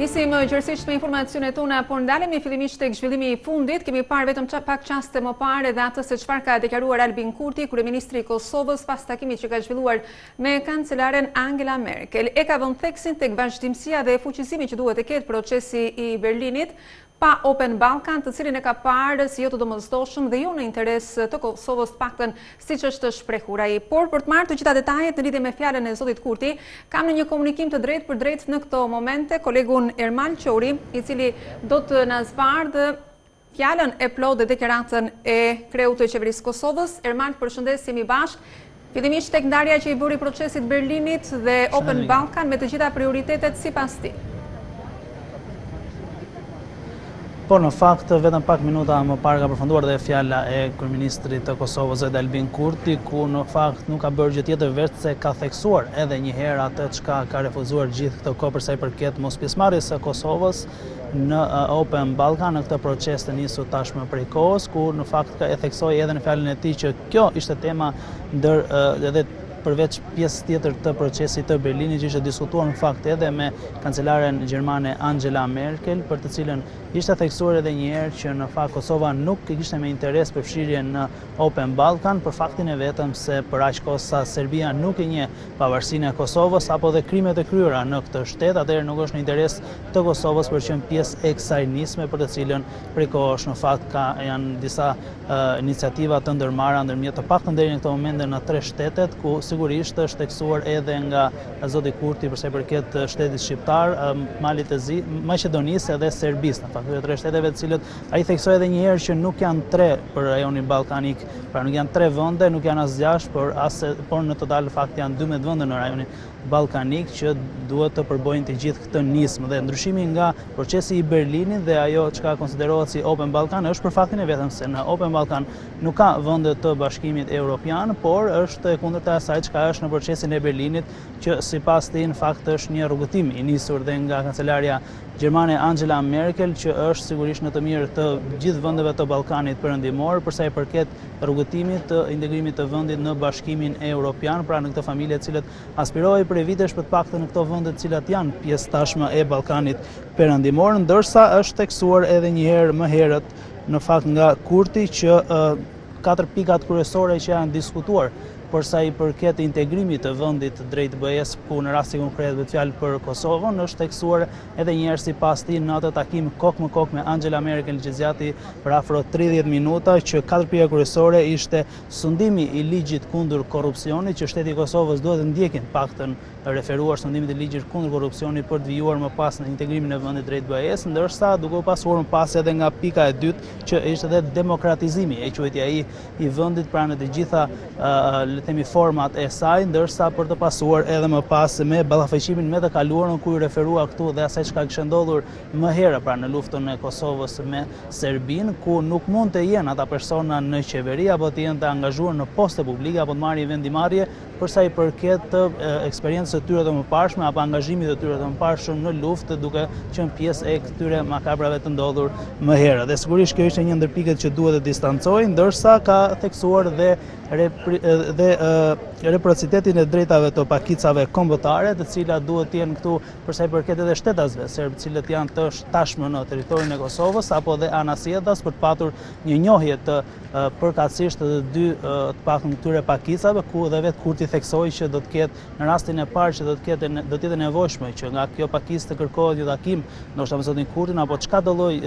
Nisim gjerësisht me informacionet tona, por ndalemi fillimisht tek zhvillimi i fundit, kemi parë vetëm pak çaste më parë edhe atë se çfarë ka deklaruar Albin Kurti, kryeministri i Kosovës, pas takimit që ka zhvilluar me kancelaren Angela Merkel. E ka vënë theksin tek vazhdimësia dhe fuqizimi që duhet të ketë procesi i Berlinit, pa Open Balkan, të cilin e ka parë si jo të domosdoshëm dhe jo në interes të Kosovës të paktën siç është shprehur ai. Por për të marrë të gjitha detajet në lidhje me fjalën e zotit Kurti, kam në një komunikim të drejtpërdrejtë në këto momente kolegun Ermal Qori, i cili do të na zbardhë fjalën e plotë dhe deklaratën e kreut të Qeverisë së Kosovës. Ermal, përshëndetje, jemi bashkë. Fillimisht tek ndarja që i bëri procesit të Berlinit dhe Open Balkan me të gjitha prioritetet sipas tij. Po në fakt vetëm pak minuta më parë ka përfunduar dhe fjala e kryeministrit të Kosovës zotit Albin Kurti, ku në fakt nuk ka bërë gjë tjetër veçse ka theksuar edhe një herë atë çka ka refuzuar gjithë këtë kohë për sa i përket mospjesëmarrjes së Kosovës në Open Balkan në këtë proces të nisur tashmë prej kohës, ku në fakt e theksoi edhe në fjalën e tij që Kjo ishte tema ndër edhe përveç pjesës tjetër të procesit të Berlinit që ishte diskutuar në fakt edhe me kancelaren gjermane Angela Merkel, për të cilën ishte theksuar edhe një herë që në fakt Kosova nuk kishte më interes përfshirjen në Open Balkan për faktin e vetëm se për aq kohë sa Serbia nuk e njeh pavarësinë e Kosovës apo dhe krimet e kryera në këtë shtet, atëherë nuk është në interes të Kosovës për të qenë pjesë e kësaj nisme për të cilën prej kohësh në fakt ka janë disa iniciativa të ndërmarra ndërmjet të paktën deri në këto momente në tre shtetet, ku sigurisht është theksuar edhe nga zoti Kurti përsa i përket shtetit shqiptar, Malit të Zi, Maqedonisë edhe Serbisë, në fakt këtyre tre shteteve të cilat ai theksoi edhe një herë që nuk janë tre për rajonin ballkanik, pra nuk janë tre vende, nuk janë as gjashtë, por në total në fakt janë 12 vende në rajonin ballkanik që duhet të përbëjnë të gjithë këtë nismë dhe ndryshimi nga procesi i Berlinit dhe ajo çka konsiderohet si Open Balkan është për faktin e vetëm se në Open Balkan nuk ka vende të Bashkimit Europian, por është e kundërta e asaj çka është në procesin e Berlinit që sipas tij në fakt është një rrugëtim i nisur dhe nga kancelarja gjermane Angela Merkel që është sigurisht në të mirë të gjithë vendeve të Ballkanit Perëndimor për sa i përket rrugëtimit të integrimit të vendit në Bashkimin Europian, pra në këtë familje të cilët aspirohej prej vitesh për të paktën në këto vende të cilat janë pjesë tashmë e Ballkanit Perëndimor, ndërsa është theksuar edhe një herë më herët në fakt nga Kurti që katër pikat kryesore që janë diskutuar për sa i përket integrimit të vendit drejt BE-së, ku në rastin konkret bëhet fjalë për Kosovën, është theksuar Edhe një herë sipas tij, në atë takim kokë më kokë me Angela Merkel që zgjati për afro tridhjetë minuta, që katër pika kryesore ishte sundimi i ligjit kundër korrupsionit që shteti i Kosovës duhet të ndjekë të paktën referuar sundimit të ligjit kundër korrupsionit për të vijuar më pas në integrimin e vendit drejt BE-së, ndërsa duke u pasuar më pas edhe nga pika e dytë që ishte dhe demokratizimi, e quajti ai, i vendit pra në të gjitha le themi format e saj, ndërsa për të pasuar edhe më pas me ballafaqimin me të kaluarën ku i referua këtu dhe asaj çka kishte ndodhur më herë pra në luftën e Kosovës me Serbinë, ku nuk mund të jenë ata persona në qeveri apo të jenë të angazhuar në poste publike apo të marrin vendimmarrje, Për sa i përket të eksperiencës së tyre të mëparshme apo angazhimit të tyre të mëparshëm në luftë duke qenë pjesë e këtyre makabrave të ndodhur më herë. Dhe sigurisht kjo ishte një ndër pikët që duhet të distancojë, ndërsa ka theksuar dhe repri, dhe e, reprocitetin e drejtave të pakicave kombëtare, të cilat duhet të jenë këtu për sa i përket edhe shtetasve serb, të cilët janë të tashmë në territorin e Kosovës apo dhe anasjelltas për të patur një njohje të përkatësisht edhe dy të paktën këtyre pakicave, ku edhe vetë Kurti theksoi që do të ketë në rastin e parë që do të ketë do të jetë nevojshme që nga kjo pakicat të kërkohet një takim, ndoshta me zotin Kurtin apo çka do lloj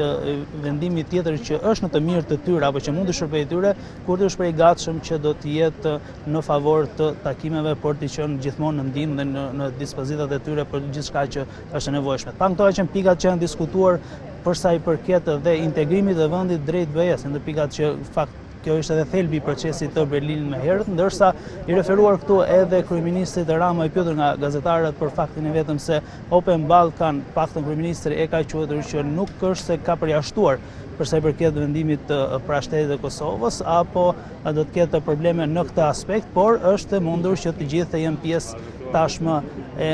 vendimi tjetër që është në të mirë të tyre apo që mund të shërbejë tyre, Kurti u shpreh i gatshëm që do të jetë në favor të takimeve për të qenë gjithmonë në ndihmë dhe në, në dispozitat e tyre për gjithçka që është e nevojshme. Tan këto janë pikat që janë diskutuar për sa i përket dhe integrimit të vendit drejt BE-së, ndër pikat që fakt kjo ishte edhe thelbi i procesit të Berlinit më herët, ndërsa i referuar këtu edhe kryeministrit Rama i pyetur nga gazetarët për faktin e vetëm se Open Balkan, paktën kryeministri e ka quajtur që nuk është se ka përjashtuar përsa i përket vendimit të pra shtetit të Kosovës, apo do të ketë probleme në këtë aspekt, por është e mundur që të gjithë të jenë pjesë tashmë e